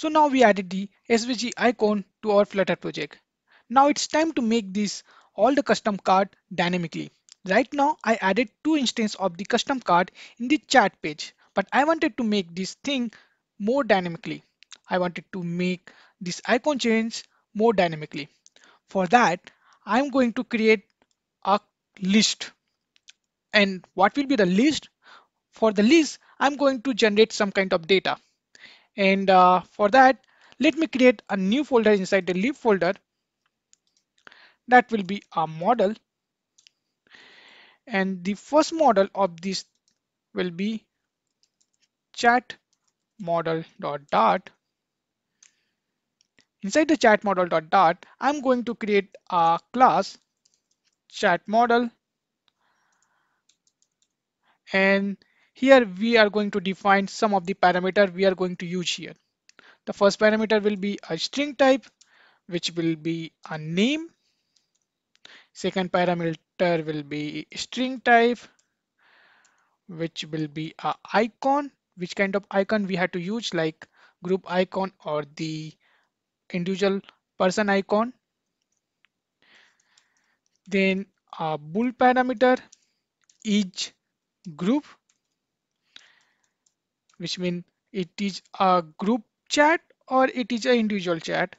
So now we added the SVG icon to our Flutter project. Now it's time to make this all the custom card dynamically. Right now I added two instances of the custom card in the chat page, but I wanted to make this thing more dynamically. I wanted to make this icon change more dynamically. For that, I'm going to create a list. And what will be the list? For the list, I'm going to generate some kind of data. And uh, for that, let me create a new folder inside the lib folder. That will be a model. And the first model of this will be chat model dot dart. Inside the chat model dot dart, I'm going to create a class chat model. And here we are going to define some of the parameter we are going to use here. The first parameter will be a string type, which will be a name. Second parameter will be string type, which will be a icon. Which kind of icon we have to use like group icon or the individual person icon. Then a bool parameter is group which mean it is a group chat or it is an individual chat.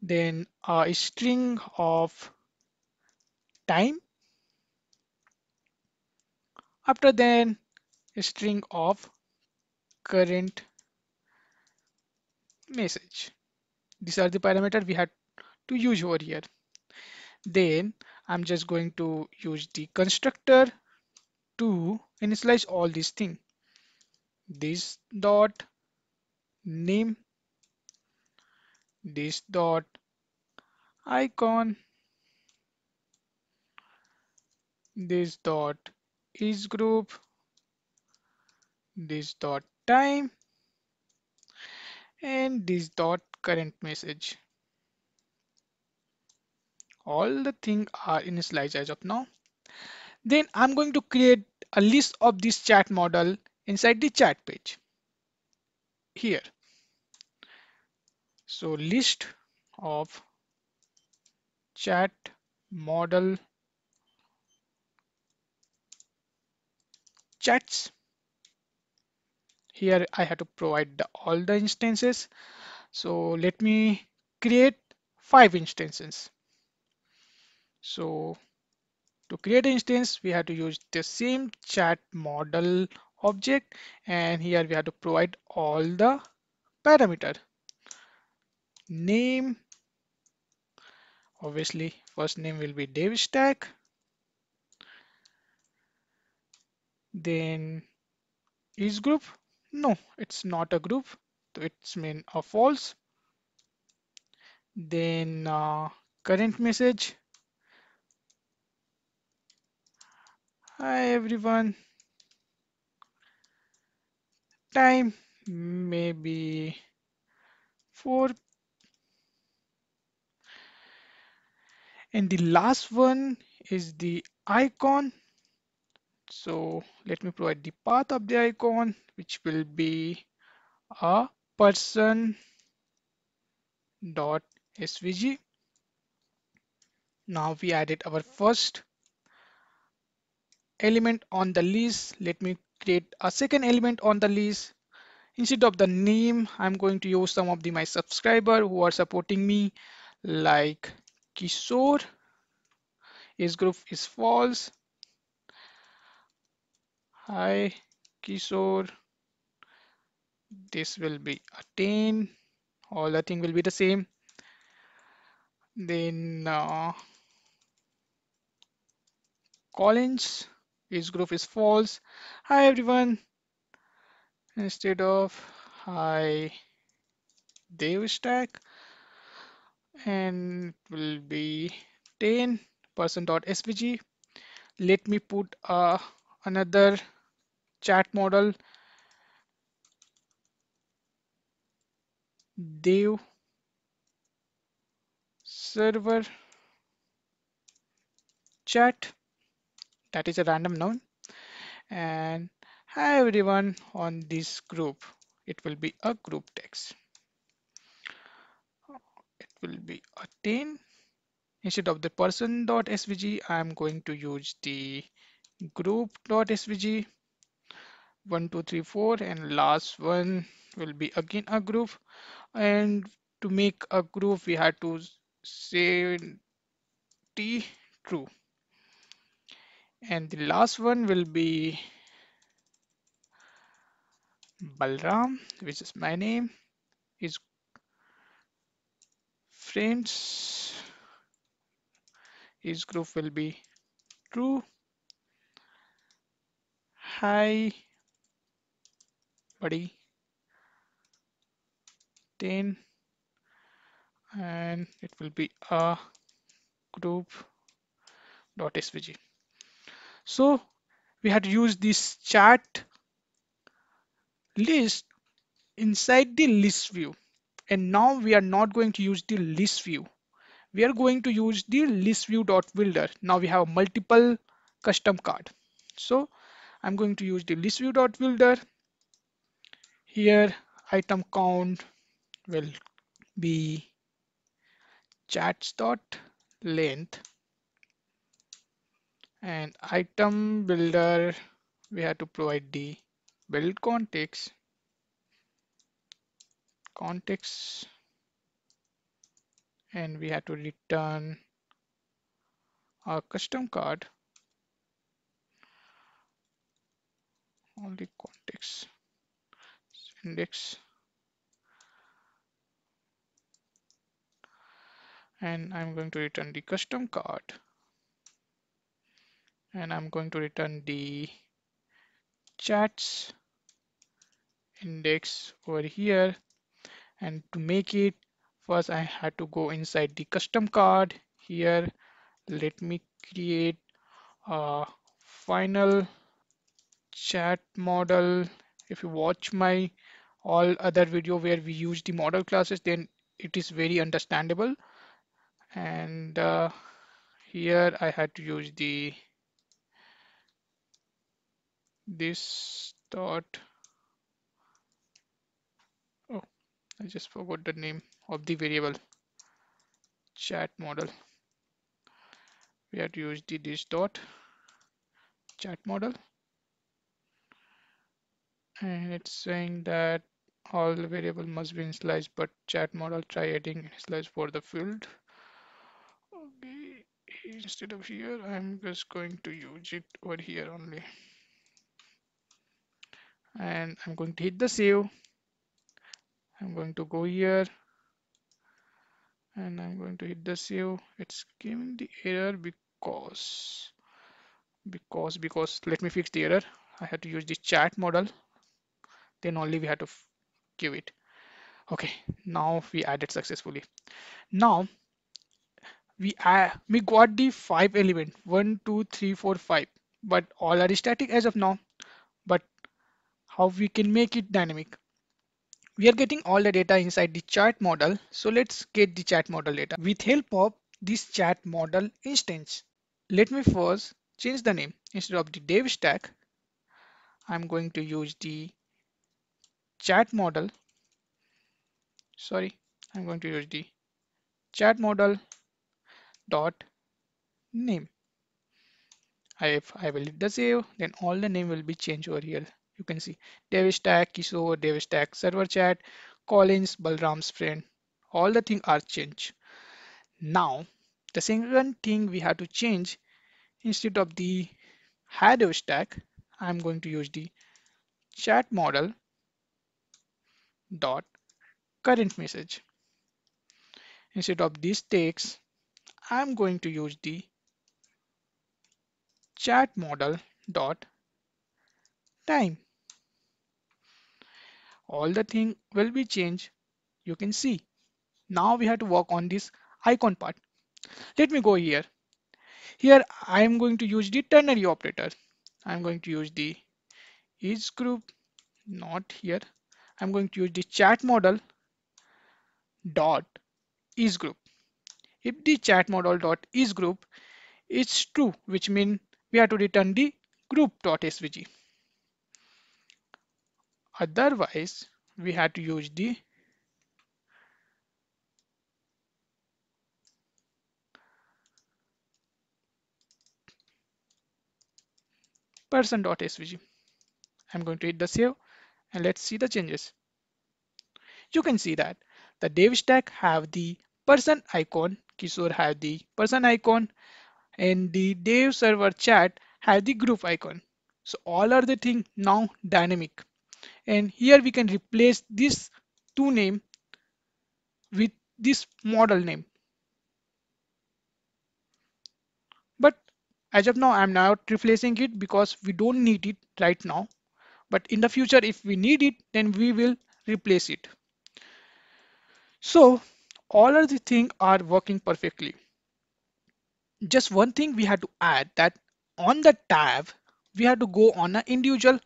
Then a string of time. After then a string of current message. These are the parameters we had to use over here. Then I'm just going to use the constructor to initialize all these things this dot name this dot icon this dot is group this dot time and this dot current message. All the things are initialized as of now. Then I'm going to create a list of this chat model inside the chat page here. So list of chat model chats. Here I have to provide the, all the instances. So let me create five instances. So to create an instance, we have to use the same chat model object and here we have to provide all the parameter. Name obviously first name will be Dev Stack. Then is group? No it's not a group so it's mean a false. Then uh, current message. Hi everyone time maybe 4 and the last one is the icon. So let me provide the path of the icon which will be a person dot svg now we added our first element on the list. Let me create a second element on the list. Instead of the name, I'm going to use some of the my subscriber who are supporting me like Kishore. His group is false. Hi Kishore. This will be a 10. All the thing will be the same. Then uh, Collins his group is false. Hi everyone. Instead of hi Dev stack and it will be 10 person dot svg let me put uh, another chat model. Dev server chat that is a random noun. And hi everyone on this group. It will be a group text. It will be a 10 instead of the person.svg I'm going to use the group.svg 1 2 3 4 and last one will be again a group. And to make a group we had to say t true and the last one will be Balram which is my name. Is friends. His group will be true. Hi buddy. 10 and it will be a group. Dot svg so we had to use this chat list inside the list view. And now we are not going to use the list view. We are going to use the list view dot builder. Now we have multiple custom card. So i'm going to use the list view dot builder. Here item count will be chats dot length and item builder we have to provide the build context. Context. And we have to return our custom card. Only context. Index. And I'm going to return the custom card and I'm going to return the chats index over here. And to make it first I had to go inside the custom card here. Let me create a final chat model. If you watch my all other video where we use the model classes then it is very understandable. And uh, here I had to use the this dot oh I just forgot the name of the variable. Chat model. We have to use the this dot chat model. And it's saying that all the variable must be initialized but chat model try adding initialize for the field. Okay instead of here I'm just going to use it over here only and I'm going to hit the save. I'm going to go here and I'm going to hit the save. It's giving the error because because because. Let me fix the error. I had to use the chat model. Then only we had to give it. Okay now we added successfully. Now we add, we got the five element. One two three four five. But all are static as of now how we can make it dynamic we are getting all the data inside the chat model. So let's get the chat model data with help of this chat model instance. Let me first change the name instead of the dev stack. I'm going to use the chat model. Sorry, I'm going to use the chat model dot name. If I will hit the save, then all the name will be changed over here you can see Davis Stack, Kishore, Davis Stack, server chat, Collins, Balram's friend. All the things are changed. Now, the second thing we have to change instead of the header stack, I'm going to use the chat model dot current message. Instead of this text, I'm going to use the chat model dot time. All the thing will be changed. You can see. Now we have to work on this icon part. Let me go here. Here I am going to use the ternary operator. I'm going to use the is group not here. I'm going to use the chat model dot is group. If the chat model dot is group is true which means we have to return the group dot svg otherwise we had to use the person.svg. I'm going to hit the save and let's see the changes. You can see that the dev stack have the person icon, Kishore have the person icon and the dev server chat have the group icon. So all are the thing now dynamic. And here we can replace this two name with this model name. But as of now, I'm not replacing it because we don't need it right now. But in the future, if we need it, then we will replace it. So all of the things are working perfectly. Just one thing we had to add that on the tab, we have to go on an individual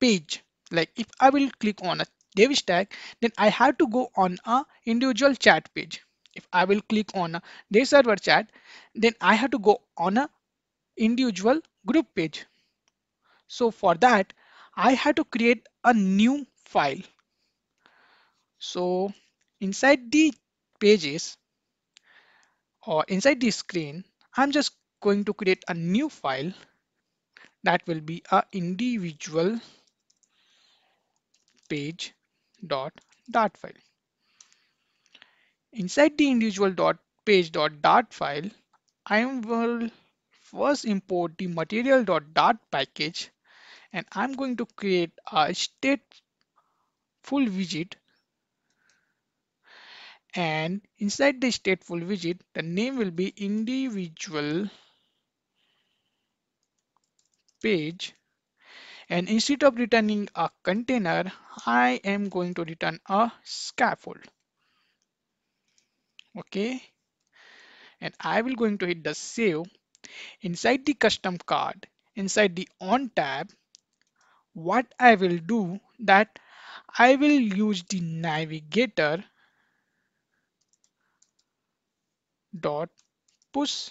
page. Like if I will click on a dev stack, then I have to go on a individual chat page. If I will click on a dev server chat, then I have to go on a individual group page. So for that, I had to create a new file. So inside the pages or inside the screen, I'm just going to create a new file that will be a individual page dot dart file. Inside the individual dot page dot dart file, I will first import the material dot dart package and I'm going to create a stateful widget and inside the stateful widget the name will be individual page and instead of returning a container I am going to return a scaffold. Okay. And I will going to hit the save. Inside the custom card inside the on tap what I will do that I will use the navigator dot push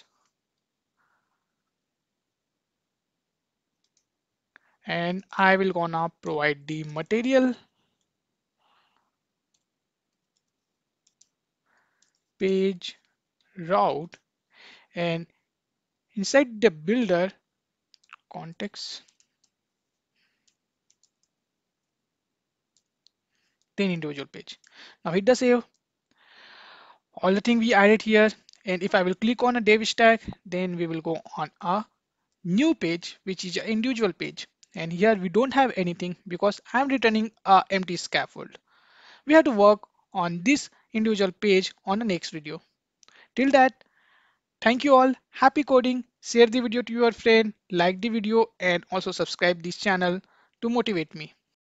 and I will gonna provide the material. Page route and inside the builder context. Then individual page. Now hit the save. All the thing we added here and if I will click on a dev stack then we will go on a new page which is an individual page and here we don't have anything because I'm returning a empty scaffold. We have to work on this individual page on the next video. Till that thank you all. Happy coding. Share the video to your friend like the video and also subscribe this channel to motivate me